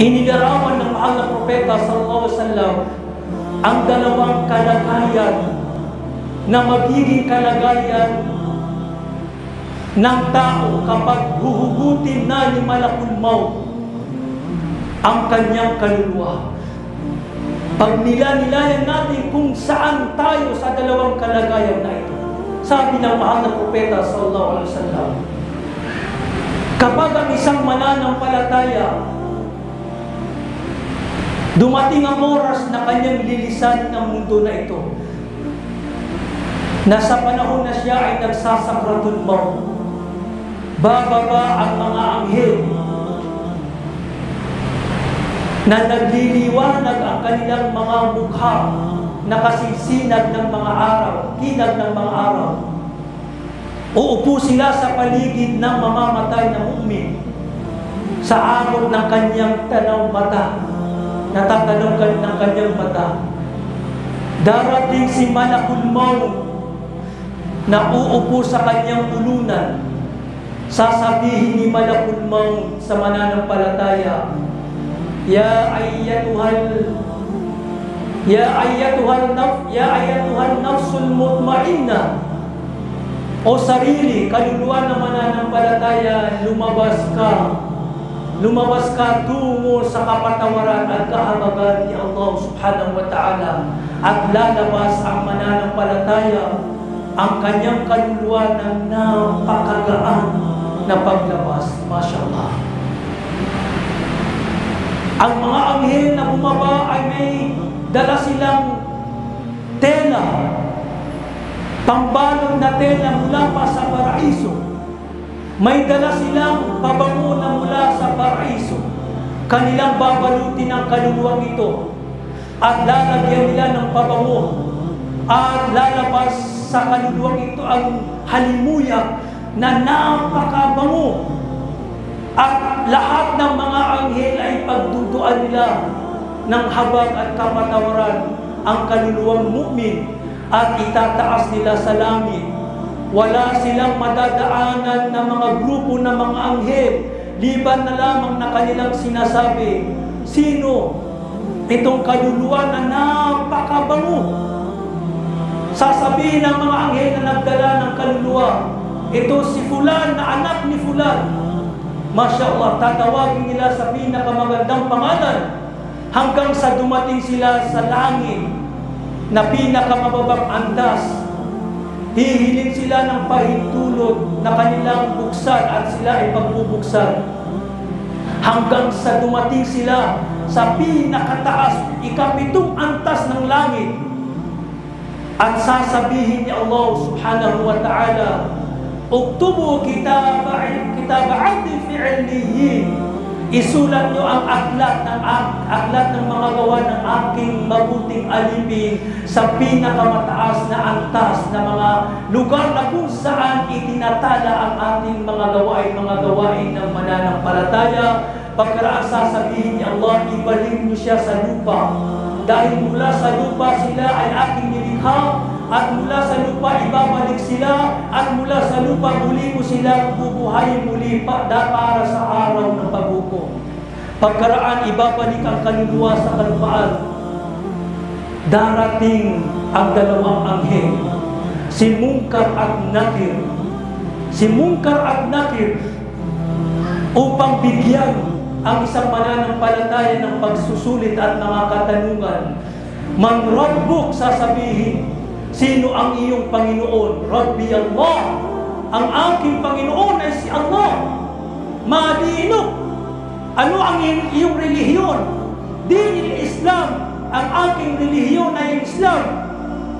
Inilarawan ng mahal na propeta sallallahu alaihi wasallam ang dalawang kalagayan na magiging kalagayan ng tao kapag huhugutin na ni Malakul ang kanyang kaluluwa. Pag nila-nilayan natin kung saan tayo sa dalawang kalagayan na ito. Sabi ng mahal na propeta sallallahu alaihi wasallam, kapag ang isang mananampalataya dumating ang oras na kanyang lilisanin ang mundo na ito, na sa panahon na siya ay nagsasakratul maut, bababa ang mga anghel. Na nagliliwanag ang kanilang mga mukha na kasinsinag ng mga araw, kinag ng mga araw. Uupo sila sa paligid ng mamamatay na mu'min sa abot ng kanyang tanaw mata, natatanong ka ng kanyang mata. Darating si Malakul Maut na uupo sa kanyang ulunan. Sasabihin ni Malakul Maut sa mananampalataya, Ya ayyatuhal Ya ayyatuhal naf Ya ayyatuhal nafsul mutmainna O sarili, kaluluwa ng mananampalataya, lumabas ka. Lumabas ka tungo sa kapatawaran at kahabagan ni Allah subhanahu wa ta'ala at lalabas ang mananampalataya ang kanyang kaluluwa ng napakagaan na paglabas. Masya Allah. Ang mga anghel na bumaba ay may dala silang tela, pambalot na tela mula pa sa paraiso. May dala silang pabango na mula sa paraiso. Kanilang babalutin ang kaluluwang ito at lalagyan nila ng pabango at lalabas sa kaluluwang ito ang halimuyak na napakabango at lahat ng mga anghel ay pagduduan nila ng habag at kapatawaran ang kaluluwang mu'min at itataas nila sa langit. Wala silang madadaanan ng mga grupo ng mga anghel, liban na lamang na kanilang sinasabi, sino itong kaluluwa na napakabango? Sasabihin ng mga anghel na nagdala ng kaluluwa, ito si Fulan na anak ni Fulan, Masya Allah, tatawagin nila sa pinakamagandang pangalan hanggang sa dumating sila sa langit na pinakamababang andas. Hihiling sila ng pahintulot na kanilang buksan at sila ay pagbubuksan. Hanggang sa dumating sila sa pinakataas, ikapitong antas ng langit. At sasabihin ni Allah subhanahu wa ta'ala, Uktubu kitab kitab abdi fi illiyin. Isulat niyo ang aklat ng aklat ng mga gawa ng aking mabuting alipin sa pinakamataas na antas na mga lugar na kung saan itinatala ang ating mga gawain, mga gawain ng mananampalataya. Pagkaraan sasabihin ni Allah, ibalik niyo siya sa lupa. Dahil mula sa lupa sila ay aking nilikha at mula sa lupa ibabalik sila at mula sa lupa muli ko sila bubuhayin muli pa da para sa araw ng paghukom. Pagkaraan ibabalik ang kaluluwa sa kalupaan. Darating ang dalawang anghel, si Munkar at Nakir. Si Munkar at Nakir upang bigyan ang isang mananampalataya ng pagsusulit at mga katanungan. Man Rabbuk sasabihin, Sino ang iyong Panginoon? Rabbi Allah. Ang aking Panginoon ay si Allah. Madinok. Ano ang iyong relihiyon? Dinil Islam. Ang aking relihiyon ay Islam.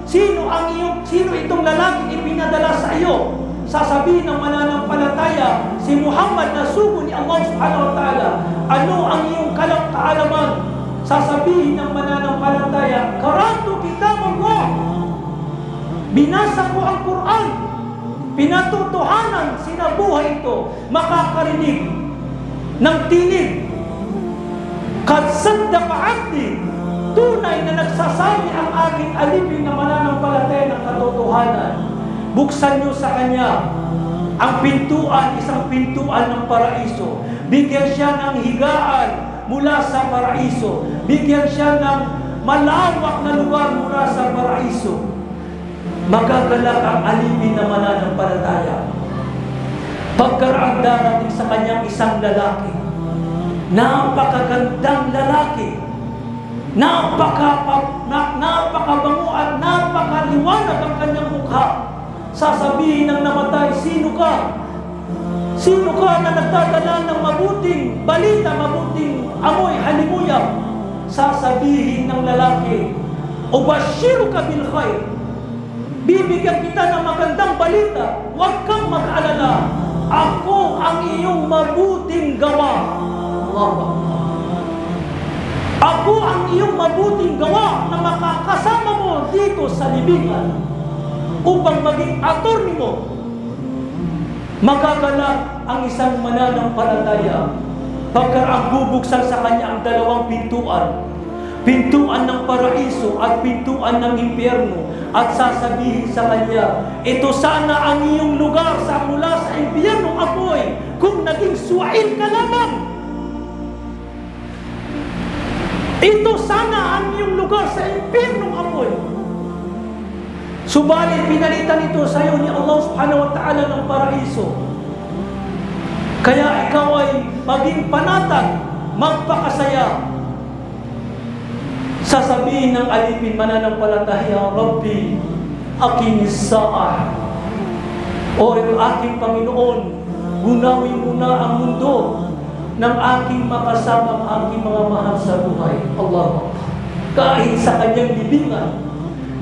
Sino ang iyong, sino itong lalaking ipinadala sa iyo? Sasabihin ng mananampalataya, si Muhammad na sugo ni Allah subhanahu wa ta'ala. Ano ang iyong kalang? Sasabihin ng mananampalataya, Binasa ko ang Quran. Pinatutuhanan, sinabuhay ito. Makakarinig ng tinig. Kad saddaqa abdi. Tunay na nagsasabi ang aking alipin na mananampalataya ng katotohanan. Buksan niyo sa kanya ang pintuan, isang pintuan ng paraiso. bigyan siya ng higaan mula sa paraiso, bigyan siya ng malawak na lugar mula sa paraiso, magagalak ang alipin na mananampalataya. Pagkaraan darating sa kanyang isang lalaki, napakagandang lalaki, napaka, na, napakabango at napakaliwanag ang kanyang mukha. Sasabihin ng namatay, sino ka? Sino ka na nagdadala ng mabuting balita, mabuting amoy, halimuyak? Sasabihin ng lalaki, Ubashiru ka bil khair. Bibigyan kita ng magandang balita. Huwag kang mag-alala. Ako ang iyong mabuting gawa. Akbar. Ako ang iyong mabuting gawa na makakasama mo dito sa libingan upang maging attorney mo. Magaganap ang isang mananampalataya pagka ang bubuksan sa kanya ang dalawang pintuan. Pintuan ng paraiso at pintuan ng impyerno at sasabihin sa kanya, ito sana ang iyong lugar sa mula sa impyerno apoy kung naging suwail ka lamang. Ito sana ang iyong lugar sa impyerno apoy. Subalit pinalitan ito sa iyo ni Allah subhanahu wa ta'ala ng paraiso. Kaya ikaw ay maging panatag, magpakasaya. Sasabihin ng alipin mananampalataya, Rabbi, akinis sa'ah. O aking Panginoon, gunawin mo na ang mundo ng aking makasama ang aking mga mahal sa buhay. Allah Kahit sa kanyang libingan,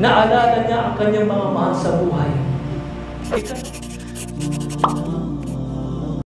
naalala niya ang kanyang mga mahal sa buhay. Ika-